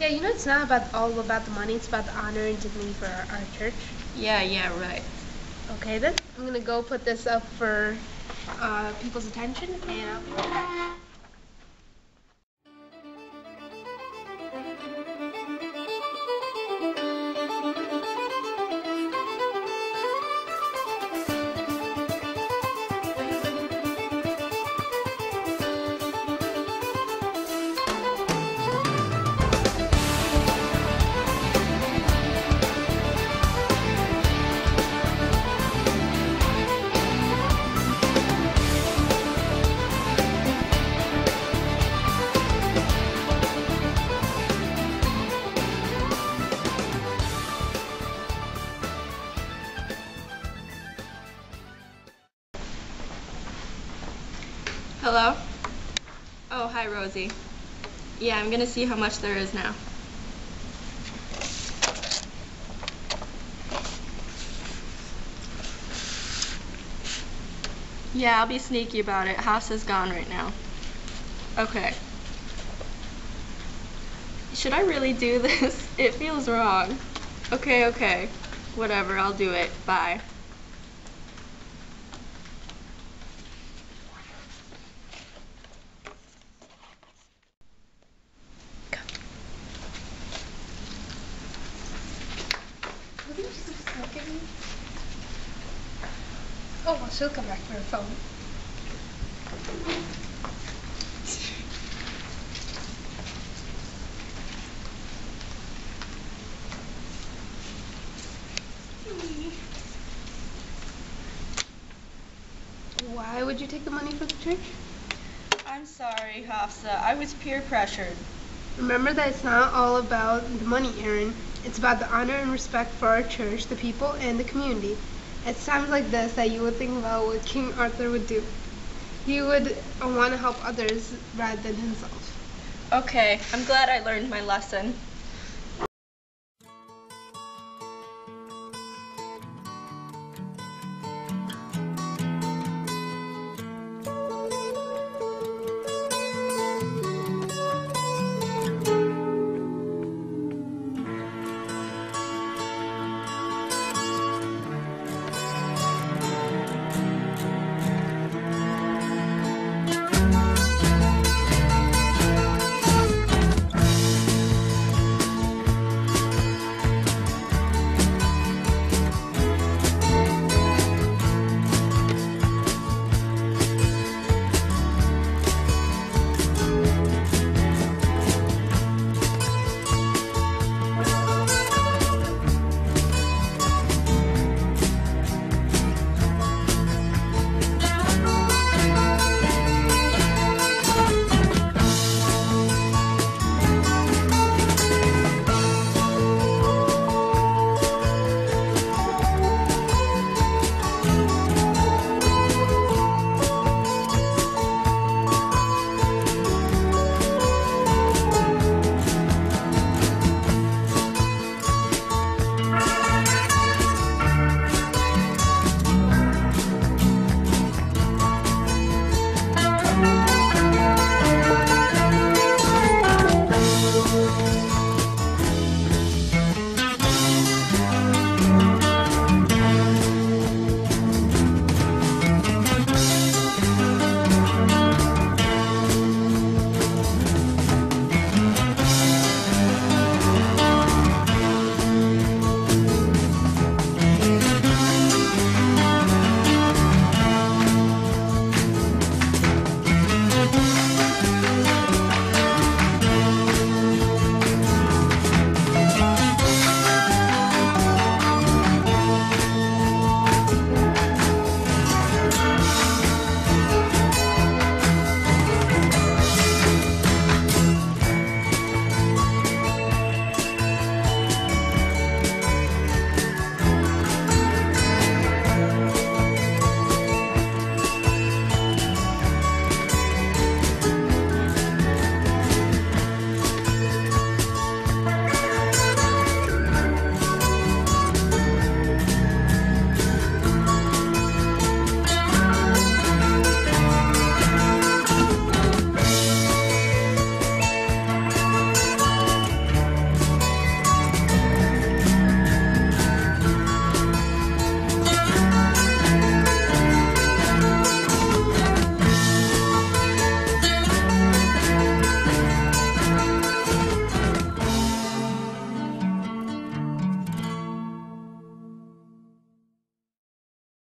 Yeah, you know it's not about all about the money. It's about the honor and dignity for our, our church. Yeah, yeah, right. Okay, then I'm gonna go put this up for uh, people's attention, and Hello? Oh, hi, Rosie. Yeah, I'm gonna see how much there is now. Yeah, I'll be sneaky about it. House is gone right now. Okay. Should I really do this? It feels wrong. Okay, okay. Whatever, I'll do it. Bye. Oh, well, she'll come back for her phone. Why would you take the money for the church? I'm sorry, Hafsa. I was peer pressured. Remember that it's not all about the money, Aaron. It's about the honor and respect for our church, the people, and the community. It's times like this that you would think about what King Arthur would do. He would want to help others rather than himself. Okay, I'm glad I learned my lesson.